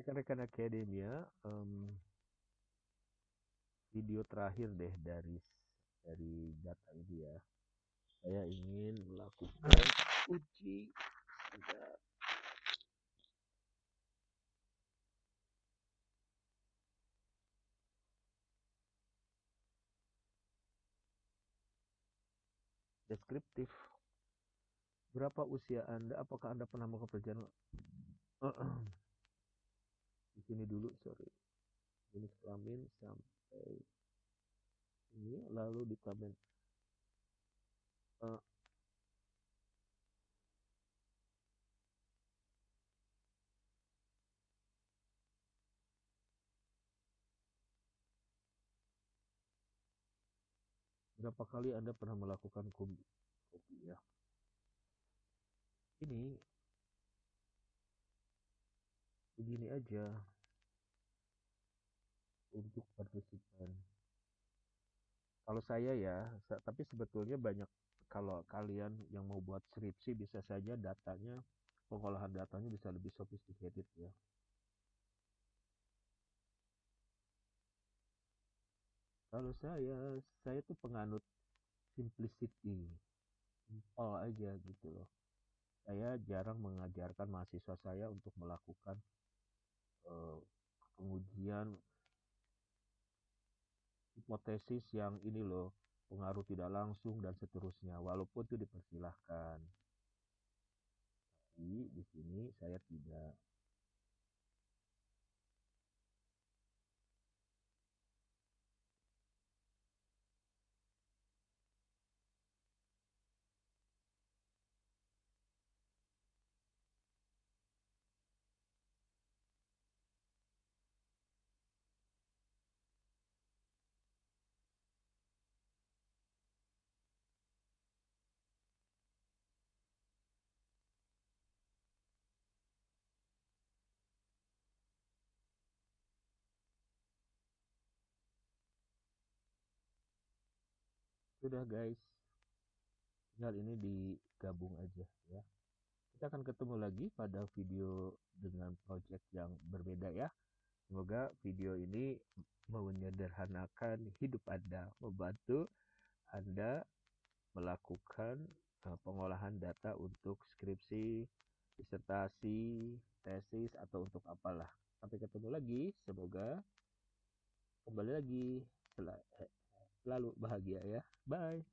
rekan-rekan akademia um, video terakhir deh dari dari data ini ya. Saya ingin melakukan uji deskriptif. Berapa usia anda? Apakah anda pernah melakukan perjalanan di sini dulu sorry. Jenis kelamin sampai ini lalu di tabel uh, berapa kali anda pernah melakukan kopi, kopi ya? Ini begini aja untuk partisipan. Kalau saya ya, tapi sebetulnya banyak kalau kalian yang mau buat skripsi bisa saja datanya pengolahan datanya bisa lebih sophisticated ya. Kalau saya, saya tuh penganut simplicity, simple aja gitu loh. Saya jarang mengajarkan mahasiswa saya untuk melakukan uh, pengujian hipotesis yang ini loh pengaruh tidak langsung dan seterusnya walaupun itu dipersilahkan. Tapi di sini saya tidak sudah guys. Tinggal ini digabung aja ya. Kita akan ketemu lagi pada video dengan project yang berbeda ya. Semoga video ini menyederhanakan hidup anda membantu anda melakukan uh, pengolahan data untuk skripsi disertasi tesis atau untuk apalah. Sampai ketemu lagi. Semoga kembali lagi selalu bahagia ya. Bye.